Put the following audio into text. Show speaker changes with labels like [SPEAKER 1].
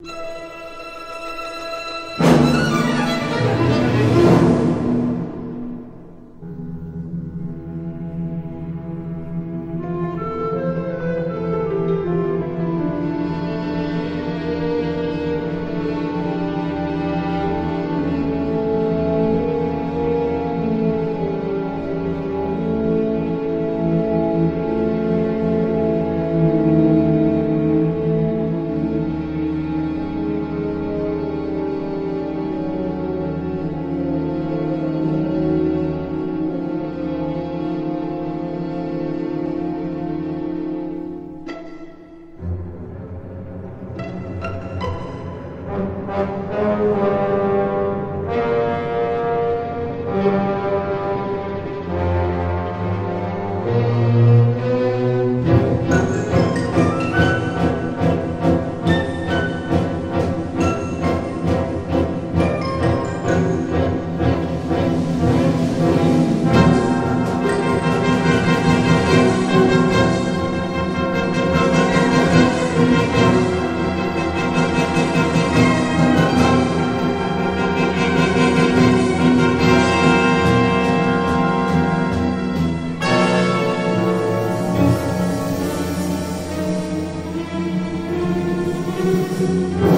[SPEAKER 1] you Música Thank you.